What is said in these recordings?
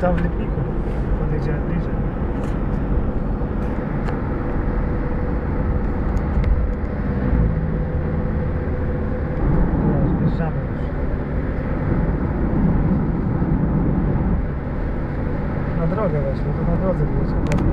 tam w Lipniku. Podjedziemy bliżej. Zbliżamy już. Na drogę weszło, to na drodze było ciekawe.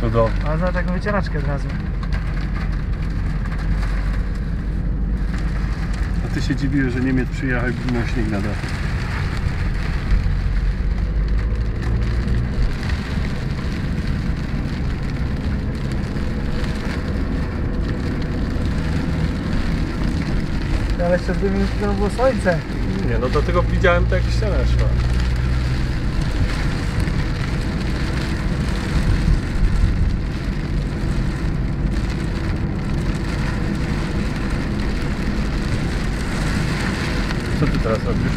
Cudownie. A za taką wycieraczkę od razu. A ty się dziwiłeś, że Niemiec przyjechał i miał śnieg na dachu. Ale jeszcze dwie minuty temu było słońce. Nie, no do tego widziałem tak jak ściana szła. Co ty teraz robisz?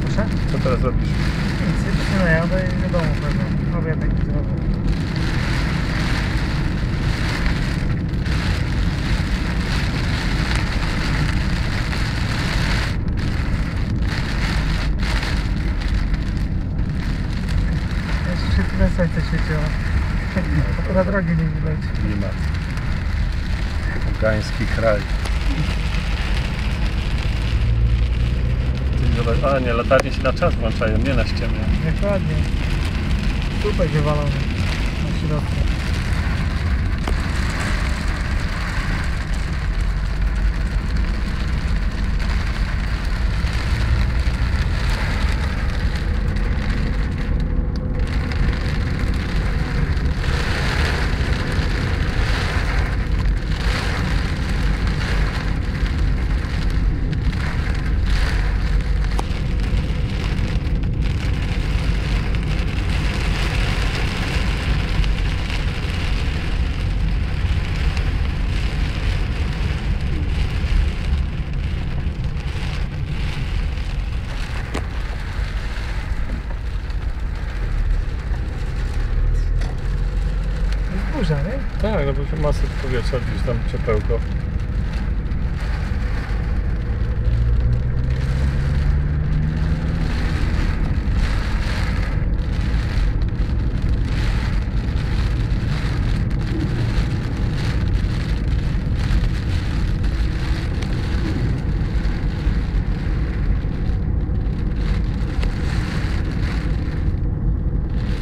Proszę? Co teraz robisz? Nic, jeszcze się najadę i do domu pewnie. Obiad taki zrobię. Tyle słońce świeciło. Akurat drogi nie widać. Nie ma. Gański kraj. Zobacz- A nie, latarnie się na czas włączają, nie na ściemnie. Dokładnie. Tu będzie walony. Na środku. Nie? Tak, no bo się masę powietrza gdzieś tam ciepełko.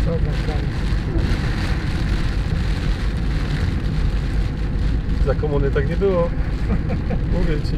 Co tam dalej? Za komuny tak nie było. Mówię ci.